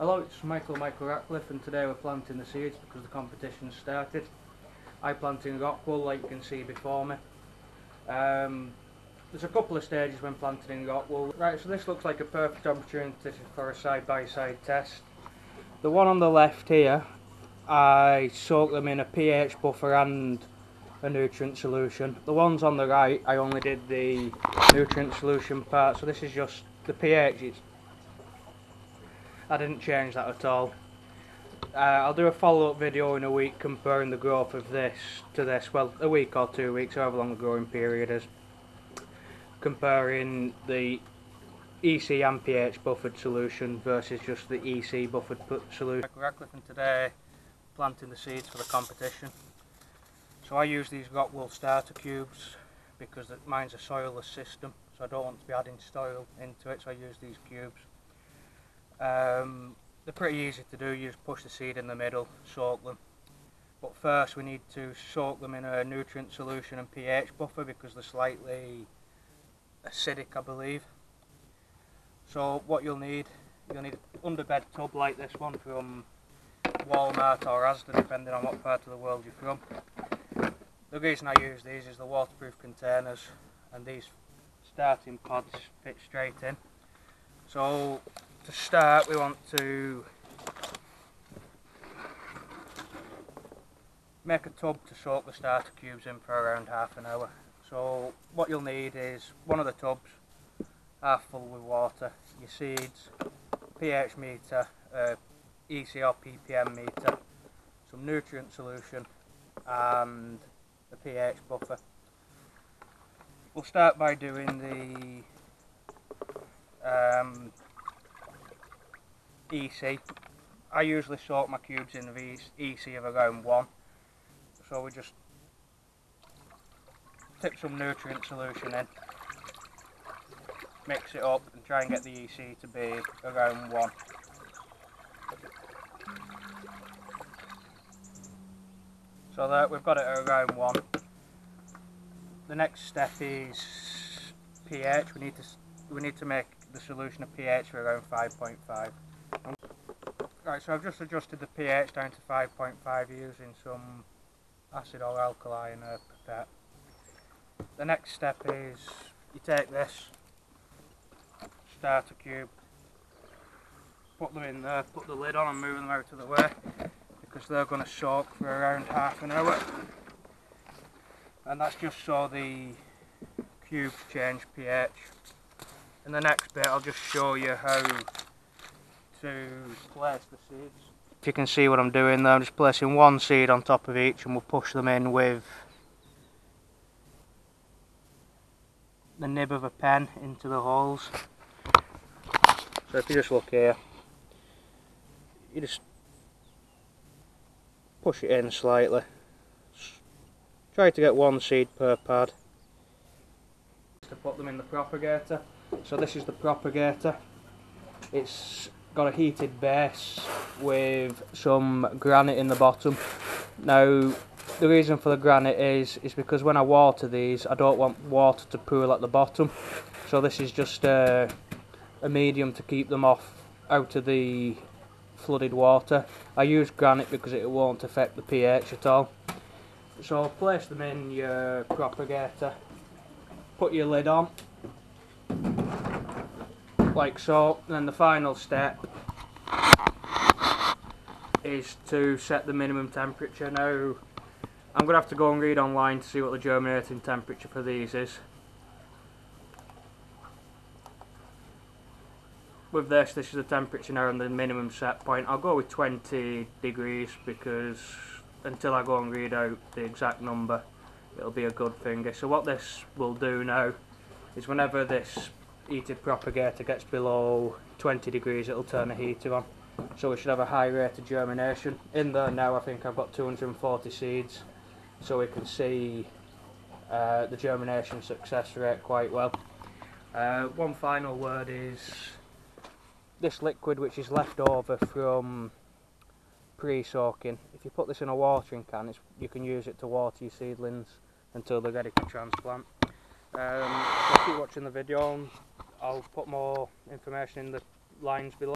Hello, it's Michael Michael Ratcliffe and today we're planting the seeds because the competition started. I planted in rockwool like you can see before me. Um, there's a couple of stages when planting in rockwool. Right, so this looks like a perfect opportunity for a side-by-side -side test. The one on the left here, I soaked them in a pH buffer and a nutrient solution. The ones on the right, I only did the nutrient solution part, so this is just the pH. I didn't change that at all. Uh, I'll do a follow-up video in a week comparing the growth of this to this, well a week or two weeks, however long the growing period is. Comparing the EC and pH buffered solution versus just the EC buffered solution. Ratcliffe and today planting the seeds for the competition. So I use these Rockwool starter cubes because mine's a soilless system so I don't want to be adding soil into it so I use these cubes. Um, they're pretty easy to do, you just push the seed in the middle, soak them. But first we need to soak them in a nutrient solution and pH buffer because they're slightly acidic I believe. So what you'll need, you'll need an underbed tub like this one from Walmart or Asda depending on what part of the world you're from. The reason I use these is the waterproof containers and these starting pods fit straight in. So to start we want to make a tub to soak the starter cubes in for around half an hour. So what you'll need is one of the tubs half full with water, your seeds, pH meter, uh, EC or ppm meter, some nutrient solution and the pH buffer. We'll start by doing the um, EC. I usually sort my cubes in the EC of around 1. So we just tip some nutrient solution in, mix it up and try and get the EC to be around 1. So that we've got it around 1. The next step is pH. We need to we need to make the solution of pH around 5.5. Right, so I've just adjusted the pH down to 5.5 using some acid or alkali in a pipette. The next step is you take this starter cube, put them in there, put the lid on and move them out of the way because they're going to soak for around half an hour and that's just so the cubes change pH. In the next bit I'll just show you how to place the seeds. If you can see what I'm doing there, I'm just placing one seed on top of each and we'll push them in with the nib of a pen into the holes. So if you just look here, you just push it in slightly. Try to get one seed per pad. To put them in the propagator. So this is the propagator. It's got a heated base with some granite in the bottom. Now the reason for the granite is is because when I water these I don't want water to pool at the bottom so this is just a, a medium to keep them off out of the flooded water. I use granite because it won't affect the pH at all. So place them in your propagator, put your lid on like so. And then the final step is to set the minimum temperature. Now, I'm going to have to go and read online to see what the germinating temperature for these is. With this, this is the temperature now and the minimum set point. I'll go with 20 degrees because until I go and read out the exact number, it'll be a good thing. So what this will do now is whenever this heated propagator gets below 20 degrees it'll turn the heater on. So we should have a high rate of germination. In there now I think I've got 240 seeds so we can see uh, the germination success rate quite well. Uh, one final word is this liquid which is left over from pre-soaking if you put this in a watering can you can use it to water your seedlings until they're ready to transplant. Um, so keep watching the video I'll put more information in the lines below.